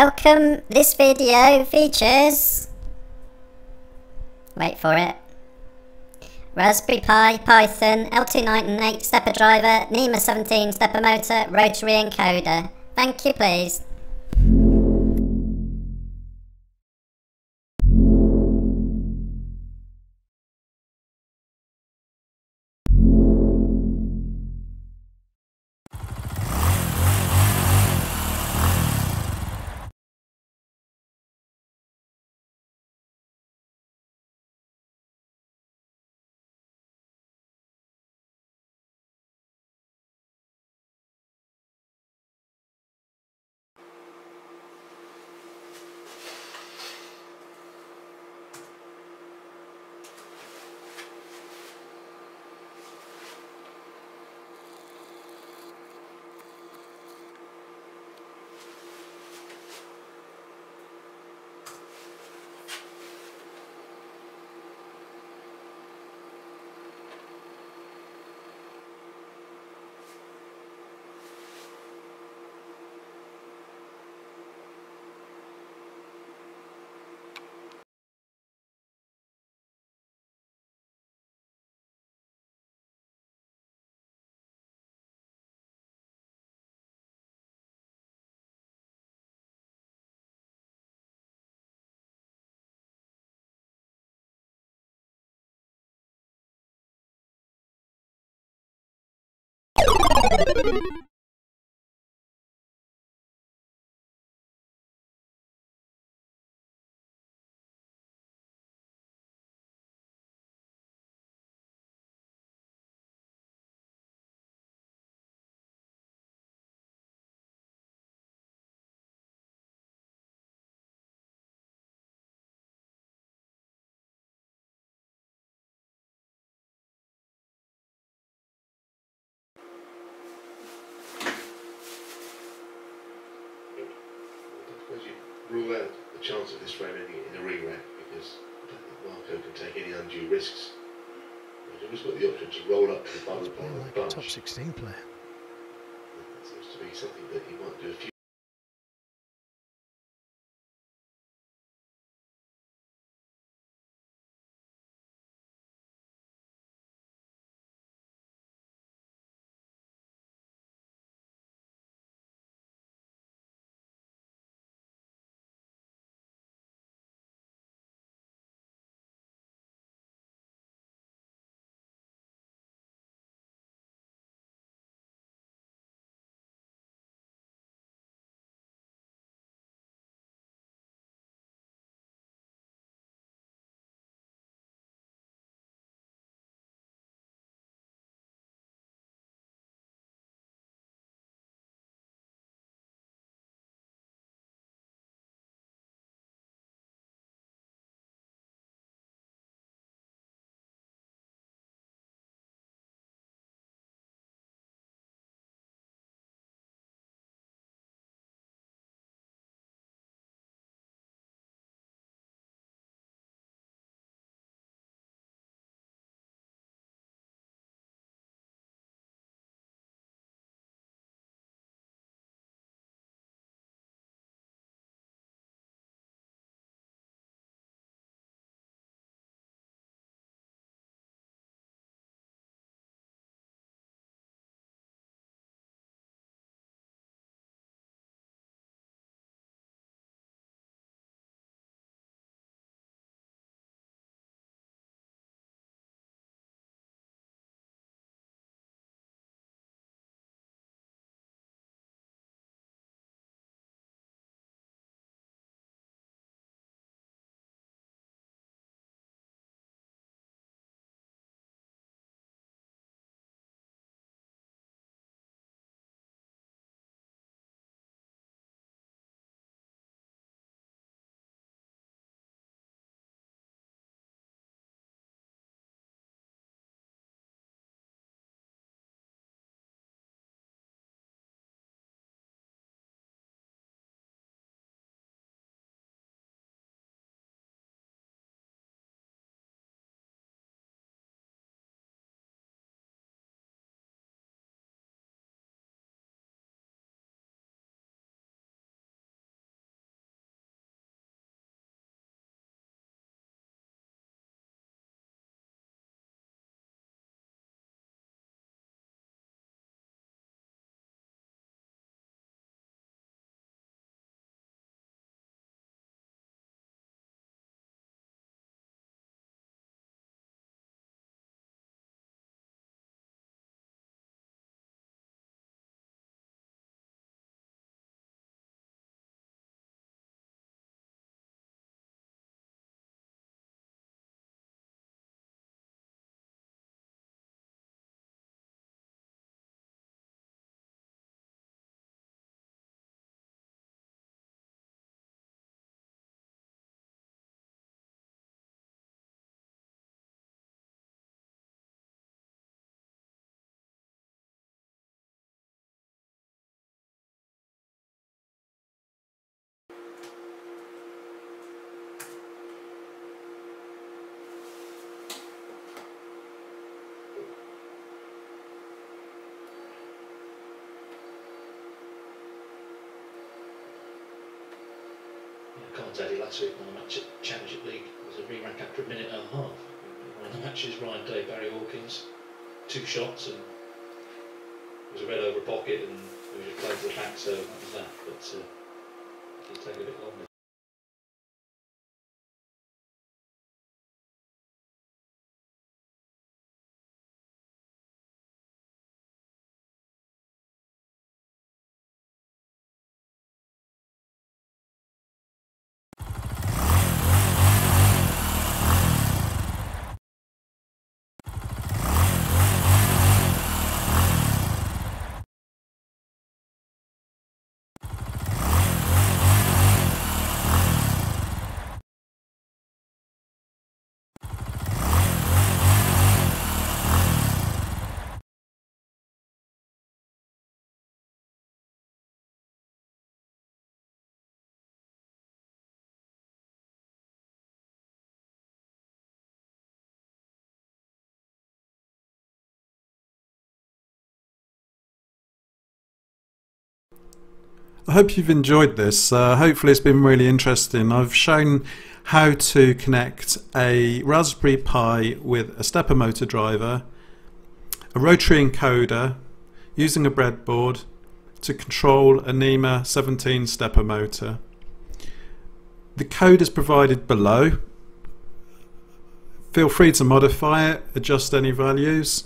Welcome, this video features... Wait for it. Raspberry Pi, Python, L298 stepper driver, NEMA 17 stepper motor, rotary encoder. Thank you please. Suppose you rule out the chance of this frame ending in a re-rack because I don't think Marco can take any undue risks. He's always got the option to roll up to the bottom part of the like a top 16 player. That seems to be something that he might do a few commentated last week on the match at Championship League. It was a re-rack after a minute and a half. One of the matches, Ryan Day, Barry Hawkins, two shots and it was a red over pocket and it was just played to the back, so that was that. But uh, it'll take a bit longer. I hope you've enjoyed this. Uh, hopefully it's been really interesting. I've shown how to connect a Raspberry Pi with a stepper motor driver, a rotary encoder, using a breadboard to control a NEMA 17 stepper motor. The code is provided below. Feel free to modify it, adjust any values.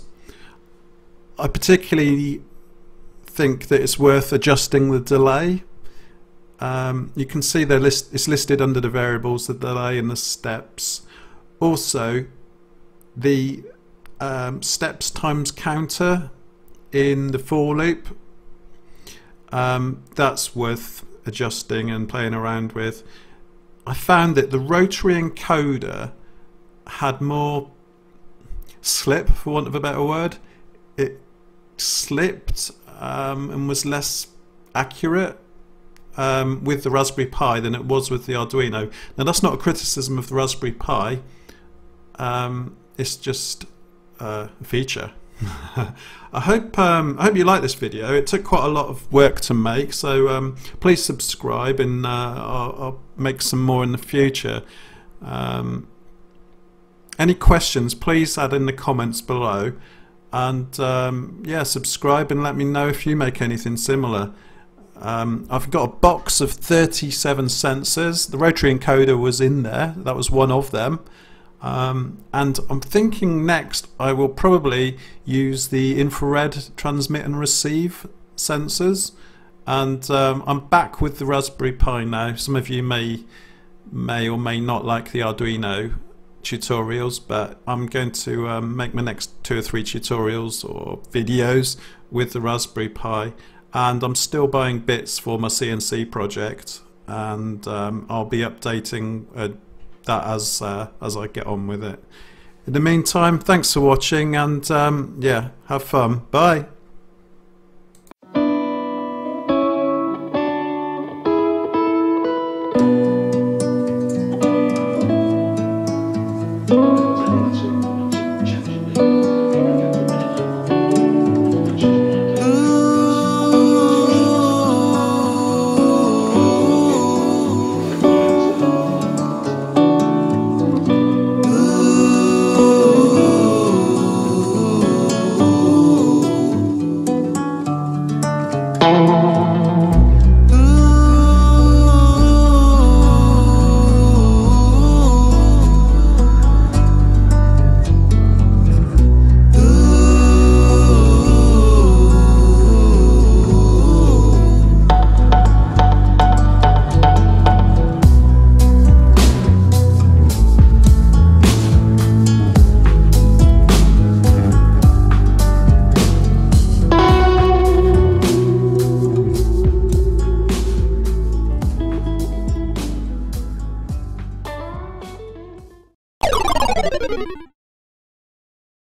I particularly think that it's worth adjusting the delay. Um, you can see they list, it's listed under the variables, the delay and the steps. Also, the um, steps times counter in the for loop, um, that's worth adjusting and playing around with. I found that the rotary encoder had more slip, for want of a better word. It slipped um, and was less accurate um, with the Raspberry Pi than it was with the Arduino. Now that's not a criticism of the Raspberry Pi, um, it's just uh, a feature. I hope um, I hope you like this video. It took quite a lot of work to make, so um, please subscribe and uh, I'll, I'll, make some more in the future. Um, any questions, please add in the comments below and um, yeah subscribe and let me know if you make anything similar. Um, I've got a box of 37 sensors. The rotary encoder was in there. That was one of them. Um, and I'm thinking next I will probably use the infrared transmit and receive sensors. And um, I'm back with the Raspberry Pi now. Some of you may may or may not like the Arduino tutorials but I'm going to um, make my next two or three tutorials or videos with the Raspberry Pi and I'm still buying bits for my CNC project and um, I'll be updating uh, that as uh, as I get on with it. In the meantime, thanks for watching and um, yeah, have fun. Bye.